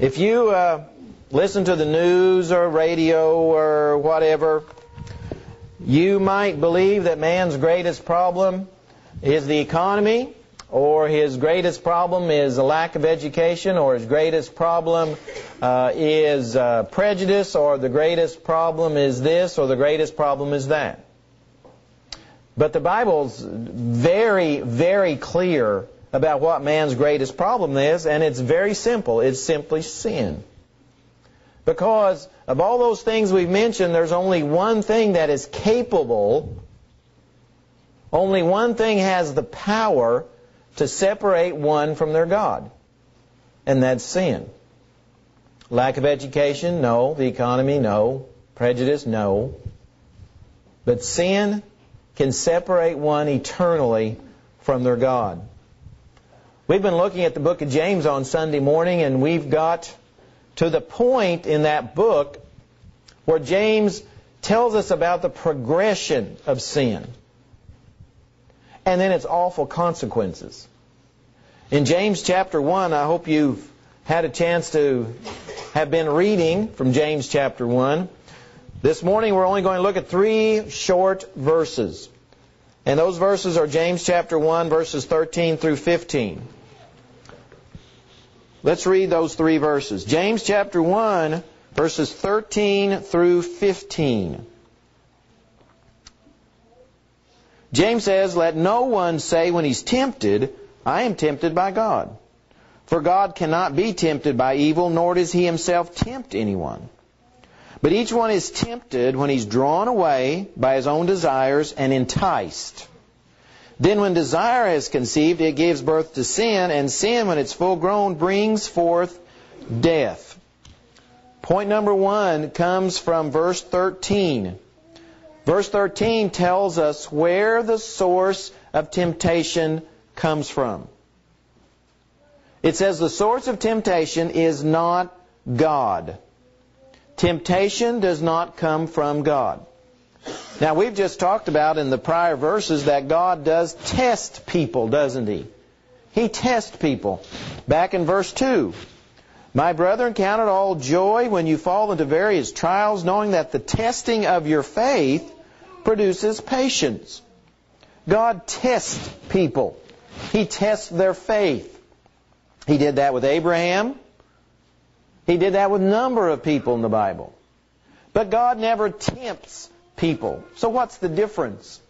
If you uh, listen to the news or radio or whatever, you might believe that man's greatest problem is the economy, or his greatest problem is a lack of education, or his greatest problem uh, is uh, prejudice, or the greatest problem is this, or the greatest problem is that. But the Bible's very, very clear about what man's greatest problem is, and it's very simple. It's simply sin. Because of all those things we've mentioned, there's only one thing that is capable, only one thing has the power to separate one from their God, and that's sin. Lack of education, no. The economy, no. Prejudice, no. But sin can separate one eternally from their God. We've been looking at the book of James on Sunday morning, and we've got to the point in that book where James tells us about the progression of sin and then its awful consequences. In James chapter 1, I hope you've had a chance to have been reading from James chapter 1. This morning we're only going to look at three short verses. And those verses are James chapter 1, verses 13 through 15. Let's read those three verses. James chapter 1, verses 13 through 15. James says, Let no one say when he's tempted, I am tempted by God. For God cannot be tempted by evil, nor does he himself tempt anyone. But each one is tempted when he's drawn away by his own desires and enticed. Then when desire is conceived, it gives birth to sin, and sin, when it's full grown, brings forth death. Point number one comes from verse 13. Verse 13 tells us where the source of temptation comes from. It says the source of temptation is not God. Temptation does not come from God. Now, we've just talked about in the prior verses that God does test people, doesn't He? He tests people. Back in verse 2, My brethren, count it all joy when you fall into various trials, knowing that the testing of your faith produces patience. God tests people. He tests their faith. He did that with Abraham. He did that with a number of people in the Bible. But God never tempts people. So what's the difference?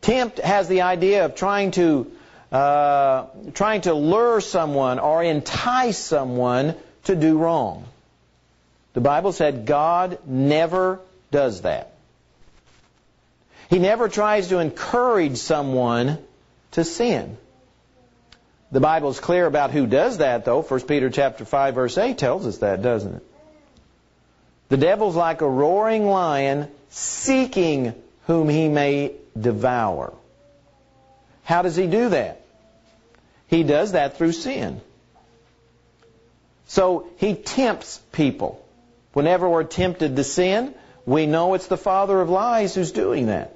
Tempt has the idea of trying to uh, trying to lure someone or entice someone to do wrong. The Bible said God never does that. He never tries to encourage someone to sin. The Bible is clear about who does that, though. 1 Peter chapter 5, verse 8 tells us that, doesn't it? The devil's like a roaring lion seeking whom he may devour. How does he do that? He does that through sin. So he tempts people. Whenever we're tempted to sin, we know it's the father of lies who's doing that.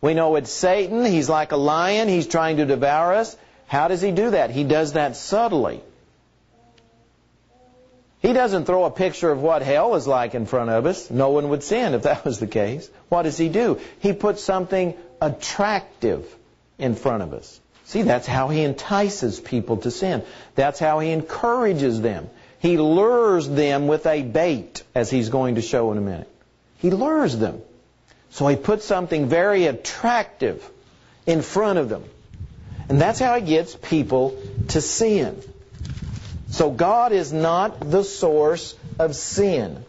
We know it's Satan. He's like a lion. He's trying to devour us. How does he do that? He does that subtly. He doesn't throw a picture of what hell is like in front of us. No one would sin if that was the case. What does he do? He puts something attractive in front of us. See, that's how he entices people to sin. That's how he encourages them. He lures them with a bait, as he's going to show in a minute. He lures them. So he puts something very attractive in front of them. And that's how he gets people to sin. So God is not the source of sin.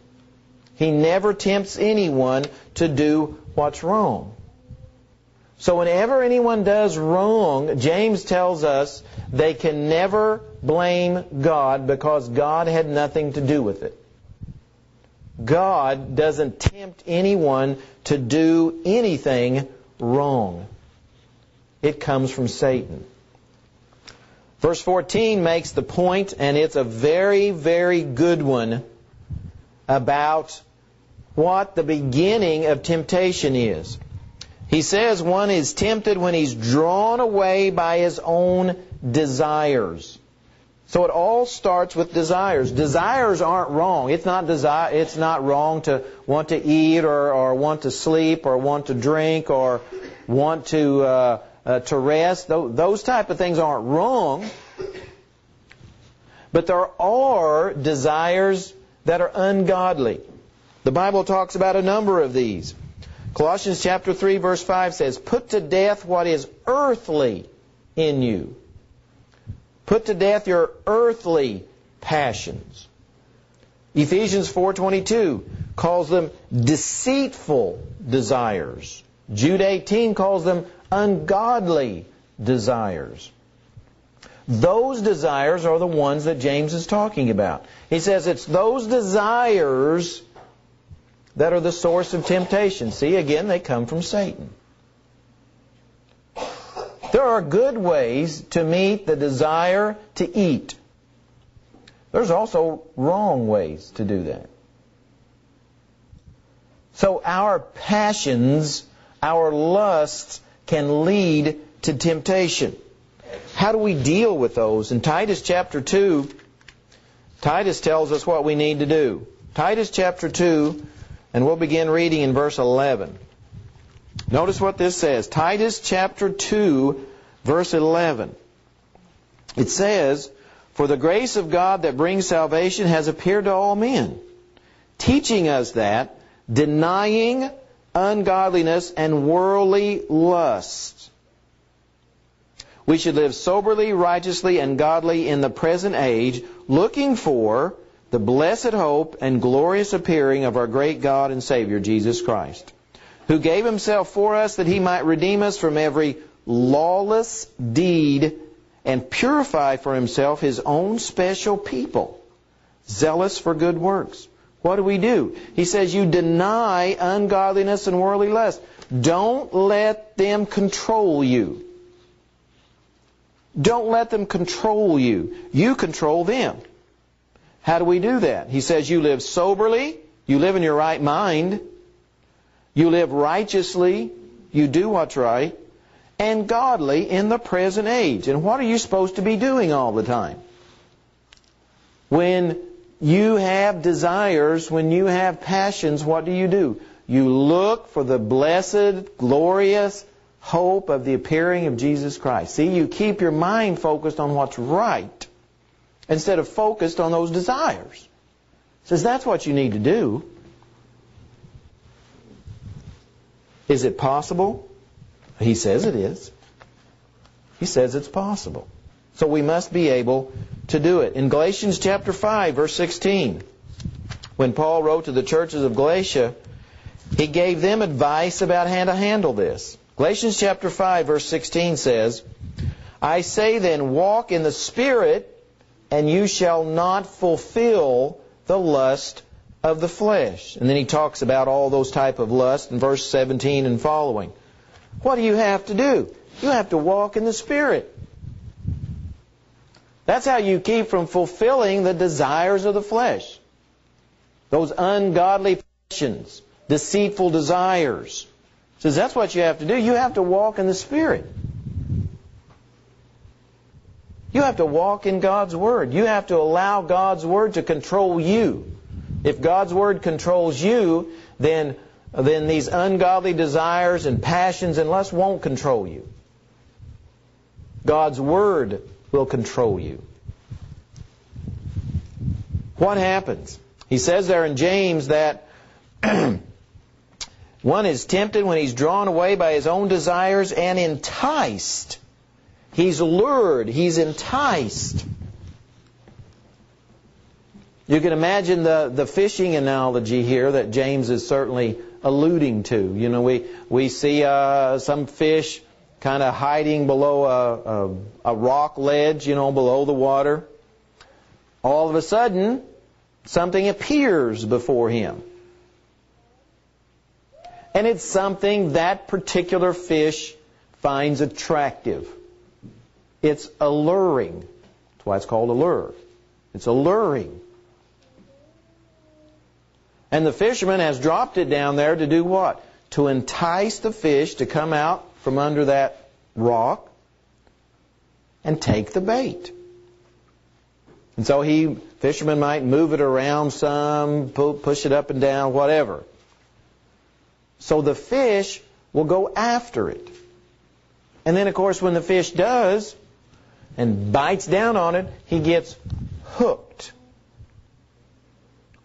He never tempts anyone to do what's wrong. So whenever anyone does wrong, James tells us they can never blame God because God had nothing to do with it. God doesn't tempt anyone to do anything wrong. It comes from Satan. Verse 14 makes the point, and it's a very, very good one, about what the beginning of temptation is. He says one is tempted when he's drawn away by his own desires. So it all starts with desires. Desires aren't wrong. It's not desire. It's not wrong to want to eat or, or want to sleep or want to drink or want to uh, uh, to rest. Those type of things aren't wrong. But there are desires that are ungodly. The Bible talks about a number of these. Colossians chapter 3 verse 5 says, "Put to death what is earthly in you." Put to death your earthly passions. Ephesians 4:22 calls them deceitful desires. Jude 18 calls them ungodly desires. Those desires are the ones that James is talking about. He says it's those desires that are the source of temptation. See, again, they come from Satan. There are good ways to meet the desire to eat. There's also wrong ways to do that. So our passions, our lusts can lead to temptation. How do we deal with those? In Titus chapter 2, Titus tells us what we need to do. Titus chapter 2, and we'll begin reading in verse 11. Notice what this says. Titus chapter 2, verse 11. It says, For the grace of God that brings salvation has appeared to all men, teaching us that, denying ungodliness and worldly lusts, we should live soberly, righteously, and godly in the present age, looking for the blessed hope and glorious appearing of our great God and Savior, Jesus Christ who gave himself for us that he might redeem us from every lawless deed and purify for himself his own special people, zealous for good works. What do we do? He says, You deny ungodliness and worldly lust. Don't let them control you. Don't let them control you. You control them. How do we do that? He says, You live soberly, you live in your right mind, you live righteously, you do what's right, and godly in the present age. And what are you supposed to be doing all the time? When you have desires, when you have passions, what do you do? You look for the blessed, glorious hope of the appearing of Jesus Christ. See, you keep your mind focused on what's right instead of focused on those desires. Says that's what you need to do. Is it possible? He says it is. He says it's possible. So we must be able to do it. In Galatians chapter 5, verse 16, when Paul wrote to the churches of Galatia, he gave them advice about how to handle this. Galatians chapter 5, verse 16 says, I say then, walk in the Spirit, and you shall not fulfill the lust of the flesh. And then he talks about all those type of lust in verse 17 and following. What do you have to do? You have to walk in the Spirit. That's how you keep from fulfilling the desires of the flesh. Those ungodly passions, deceitful desires. Says that's what you have to do. You have to walk in the Spirit. You have to walk in God's Word. You have to allow God's Word to control you. If God's Word controls you, then, then these ungodly desires and passions and lusts won't control you. God's Word will control you. What happens? He says there in James that one is tempted when he's drawn away by his own desires and enticed. He's lured, he's enticed. You can imagine the, the fishing analogy here that James is certainly alluding to. You know, we, we see uh, some fish kind of hiding below a, a, a rock ledge, you know, below the water. All of a sudden, something appears before him. And it's something that particular fish finds attractive. It's alluring. That's why it's called a lure. It's alluring. And the fisherman has dropped it down there to do what? To entice the fish to come out from under that rock and take the bait. And so he, fisherman might move it around some, push it up and down, whatever. So the fish will go after it. And then, of course, when the fish does and bites down on it, he gets hooked.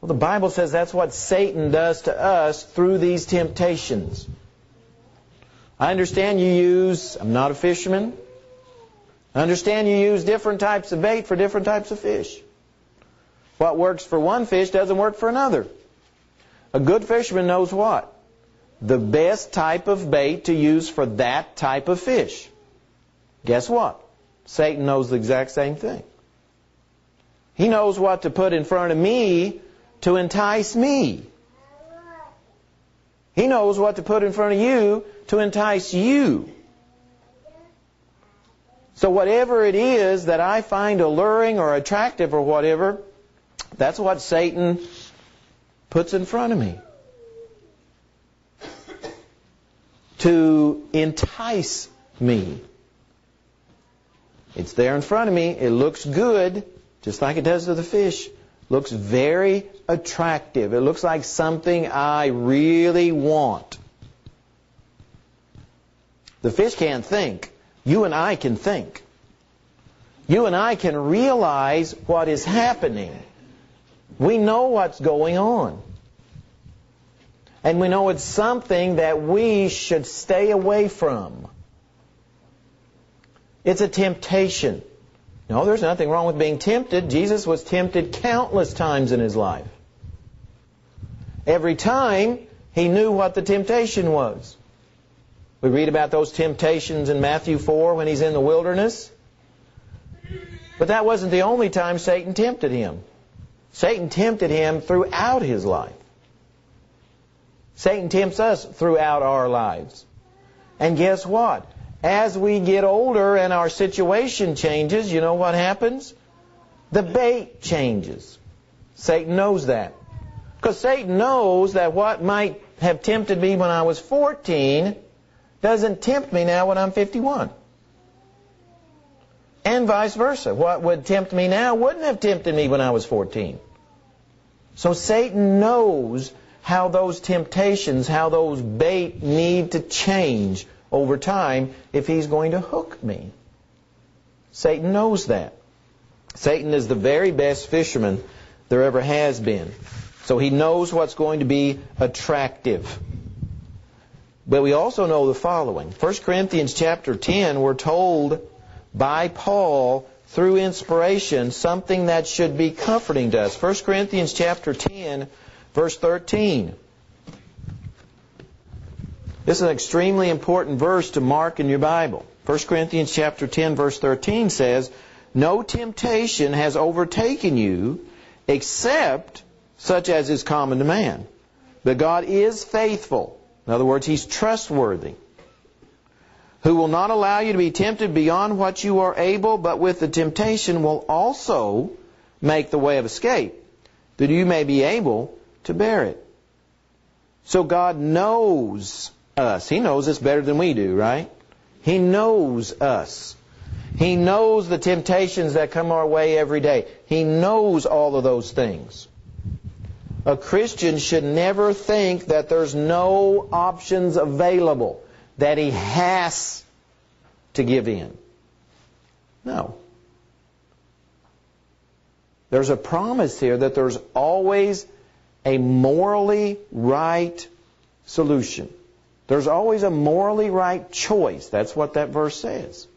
Well, the Bible says that's what Satan does to us through these temptations. I understand you use, I'm not a fisherman. I understand you use different types of bait for different types of fish. What works for one fish doesn't work for another. A good fisherman knows what? The best type of bait to use for that type of fish. Guess what? Satan knows the exact same thing. He knows what to put in front of me to entice me. He knows what to put in front of you to entice you. So whatever it is that I find alluring or attractive or whatever, that's what Satan puts in front of me. To entice me. It's there in front of me. It looks good, just like it does to the fish. Looks very attractive. It looks like something I really want. The fish can't think. You and I can think. You and I can realize what is happening. We know what's going on. And we know it's something that we should stay away from. It's a temptation. No, there's nothing wrong with being tempted. Jesus was tempted countless times in his life. Every time, he knew what the temptation was. We read about those temptations in Matthew 4 when he's in the wilderness. But that wasn't the only time Satan tempted him. Satan tempted him throughout his life. Satan tempts us throughout our lives. And guess what? As we get older and our situation changes, you know what happens? The bait changes. Satan knows that. Because Satan knows that what might have tempted me when I was 14 doesn't tempt me now when I'm 51. And vice versa. What would tempt me now wouldn't have tempted me when I was 14. So Satan knows how those temptations, how those bait need to change over time if he's going to hook me. Satan knows that. Satan is the very best fisherman there ever has been. So he knows what's going to be attractive. But we also know the following. 1 Corinthians chapter 10, we're told by Paul through inspiration something that should be comforting to us. 1 Corinthians chapter 10, verse 13. This is an extremely important verse to mark in your Bible. 1 Corinthians chapter 10 verse 13 says, "No temptation has overtaken you except such as is common to man. But God is faithful." In other words, he's trustworthy. Who will not allow you to be tempted beyond what you are able, but with the temptation will also make the way of escape, that you may be able to bear it. So God knows us. He knows us better than we do, right? He knows us. He knows the temptations that come our way every day. He knows all of those things. A Christian should never think that there's no options available, that he has to give in. No. There's a promise here that there's always a morally right solution. There's always a morally right choice. That's what that verse says.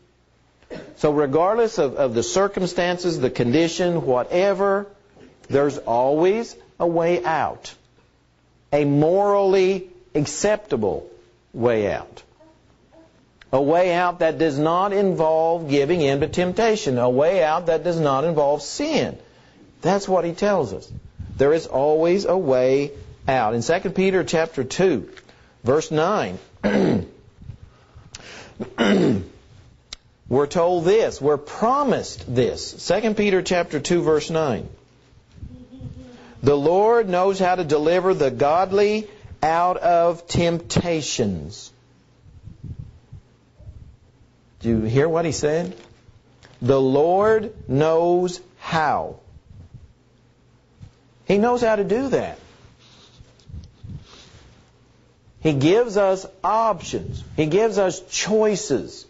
So regardless of, of the circumstances, the condition, whatever, there's always a way out. A morally acceptable way out. A way out that does not involve giving in to temptation. A way out that does not involve sin. That's what he tells us. There is always a way out. In 2 Peter chapter 2, Verse 9. we're told this. We're promised this. 2 Peter chapter 2 verse 9. The Lord knows how to deliver the godly out of temptations. Do you hear what he said? The Lord knows how. He knows how to do that. He gives us options. He gives us choices.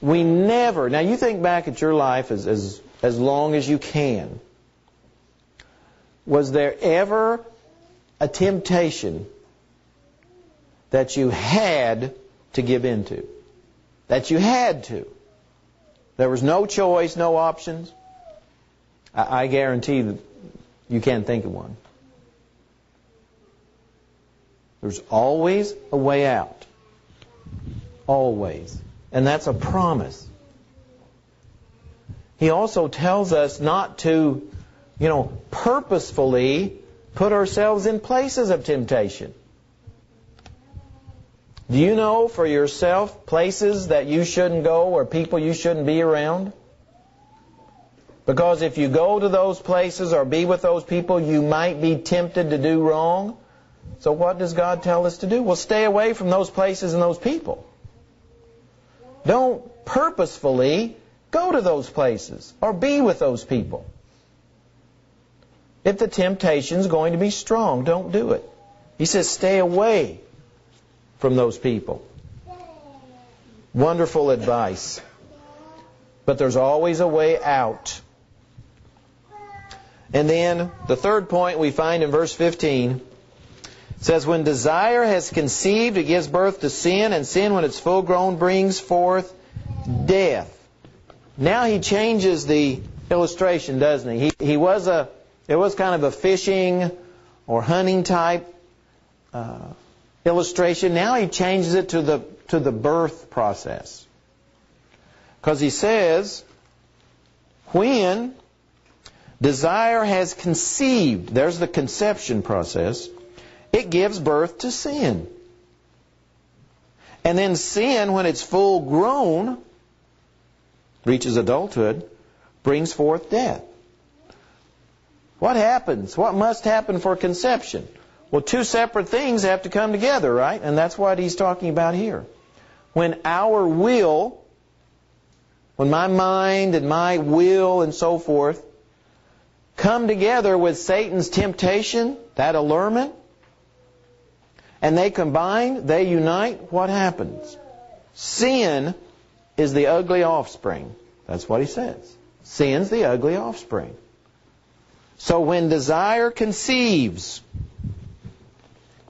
We never, now you think back at your life as, as, as long as you can. Was there ever a temptation that you had to give into? That you had to? There was no choice, no options? I, I guarantee that you can't think of one. There's always a way out. Always. And that's a promise. He also tells us not to, you know, purposefully put ourselves in places of temptation. Do you know for yourself places that you shouldn't go or people you shouldn't be around? Because if you go to those places or be with those people, you might be tempted to do wrong. So what does God tell us to do? Well, stay away from those places and those people. Don't purposefully go to those places or be with those people. If the temptation is going to be strong, don't do it. He says stay away from those people. Wonderful advice. But there's always a way out. And then the third point we find in verse 15 says, When desire has conceived, it gives birth to sin, and sin, when it's full grown, brings forth death. Now he changes the illustration, doesn't he? He, he was a, it was kind of a fishing or hunting type uh, illustration. Now he changes it to the, to the birth process. Because he says, when desire has conceived, there's the conception process, it gives birth to sin. And then sin, when it's full grown, reaches adulthood, brings forth death. What happens? What must happen for conception? Well, two separate things have to come together, right? And that's what he's talking about here. When our will, when my mind and my will and so forth come together with Satan's temptation, that allurement, and they combine, they unite, what happens? Sin is the ugly offspring. That's what he says. Sin's the ugly offspring. So when desire conceives,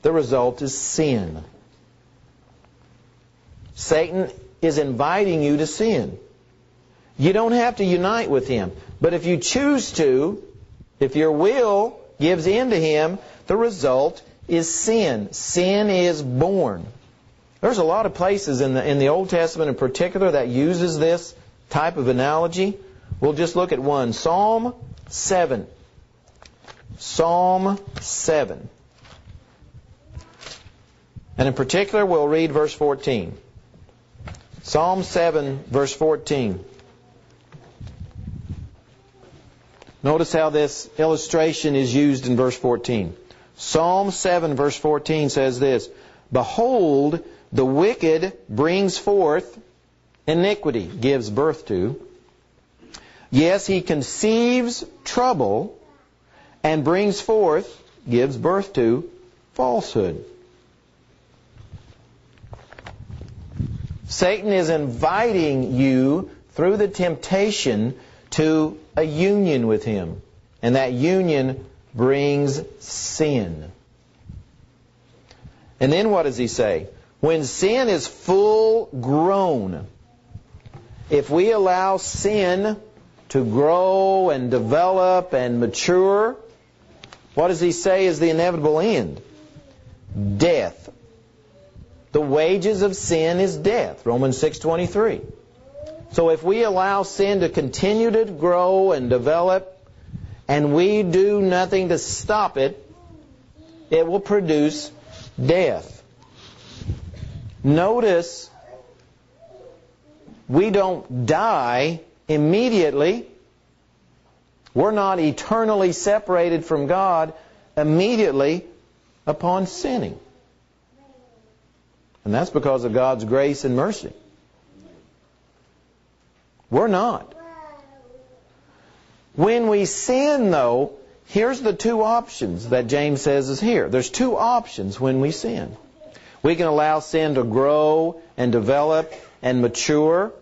the result is sin. Satan is inviting you to sin. You don't have to unite with him. But if you choose to, if your will gives in to him, the result is sin. Sin is born. There's a lot of places in the in the Old Testament in particular that uses this type of analogy. We'll just look at one. Psalm 7. Psalm 7. And in particular, we'll read verse 14. Psalm 7, verse 14. Notice how this illustration is used in verse 14. Psalm 7 verse 14 says this, Behold, the wicked brings forth iniquity, gives birth to. Yes, he conceives trouble and brings forth, gives birth to, falsehood. Satan is inviting you through the temptation to a union with him. And that union brings sin. And then what does he say? When sin is full grown, if we allow sin to grow and develop and mature, what does he say is the inevitable end? Death. The wages of sin is death. Romans 6:23. So if we allow sin to continue to grow and develop and we do nothing to stop it, it will produce death. Notice we don't die immediately. We're not eternally separated from God immediately upon sinning. And that's because of God's grace and mercy. We're not. When we sin, though, here's the two options that James says is here. There's two options when we sin. We can allow sin to grow and develop and mature.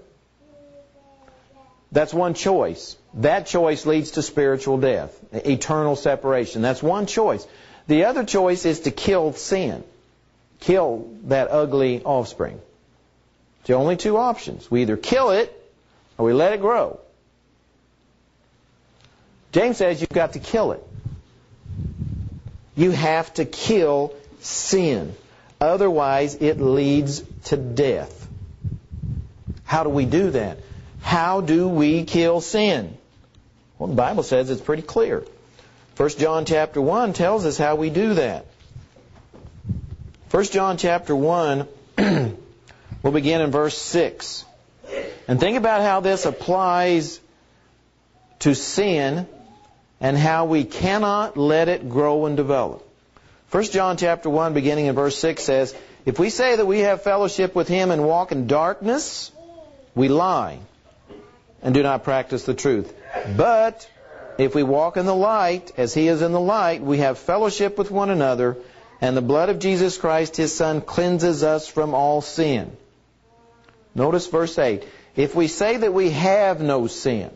That's one choice. That choice leads to spiritual death, eternal separation. That's one choice. The other choice is to kill sin, kill that ugly offspring. It's the only two options. We either kill it or we let it grow. James says you've got to kill it. You have to kill sin. Otherwise, it leads to death. How do we do that? How do we kill sin? Well, the Bible says it's pretty clear. 1 John chapter 1 tells us how we do that. 1 John chapter 1, we'll begin in verse 6. And think about how this applies to sin and how we cannot let it grow and develop. 1 John chapter 1 beginning in verse 6 says, If we say that we have fellowship with him and walk in darkness, we lie and do not practice the truth. But if we walk in the light, as he is in the light, we have fellowship with one another, and the blood of Jesus Christ, his Son, cleanses us from all sin. Notice verse 8. If we say that we have no sin,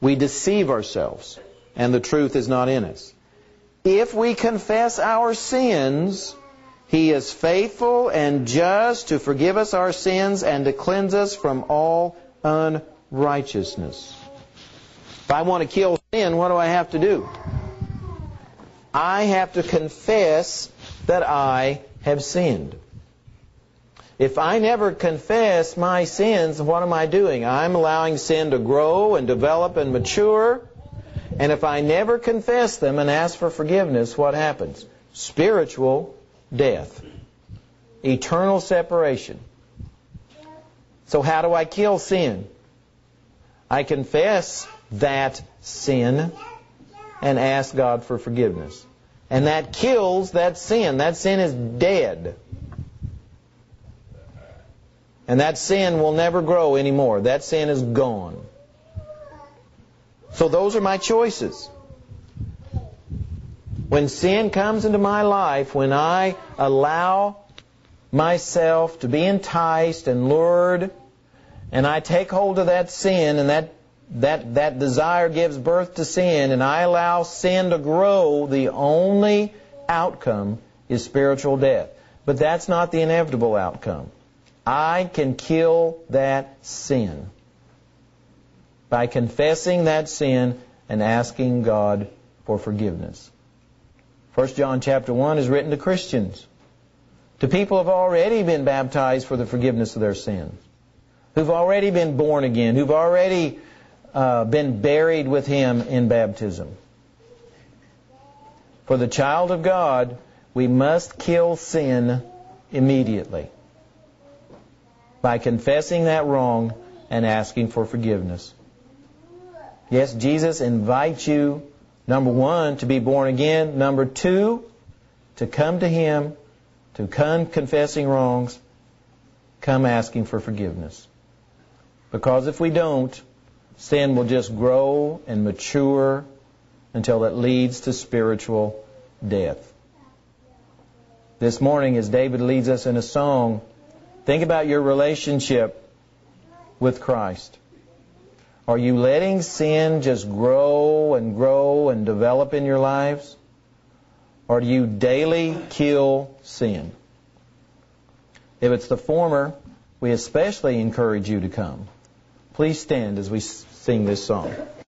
we deceive ourselves and the truth is not in us. If we confess our sins, He is faithful and just to forgive us our sins and to cleanse us from all unrighteousness. If I want to kill sin, what do I have to do? I have to confess that I have sinned. If I never confess my sins, what am I doing? I'm allowing sin to grow and develop and mature and if I never confess them and ask for forgiveness, what happens? Spiritual death. Eternal separation. So how do I kill sin? I confess that sin and ask God for forgiveness. And that kills that sin. That sin is dead. And that sin will never grow anymore. That sin is gone. So those are my choices. When sin comes into my life, when I allow myself to be enticed and lured, and I take hold of that sin, and that, that, that desire gives birth to sin, and I allow sin to grow, the only outcome is spiritual death. But that's not the inevitable outcome. I can kill that sin by confessing that sin and asking God for forgiveness. 1 John chapter 1 is written to Christians, to people who have already been baptized for the forgiveness of their sins, who've already been born again, who've already uh, been buried with Him in baptism. For the child of God, we must kill sin immediately by confessing that wrong and asking for forgiveness. Yes, Jesus invites you, number one, to be born again. Number two, to come to Him, to come confessing wrongs, come asking for forgiveness. Because if we don't, sin will just grow and mature until it leads to spiritual death. This morning, as David leads us in a song, think about your relationship with Christ. Are you letting sin just grow and grow and develop in your lives? Or do you daily kill sin? If it's the former, we especially encourage you to come. Please stand as we sing this song.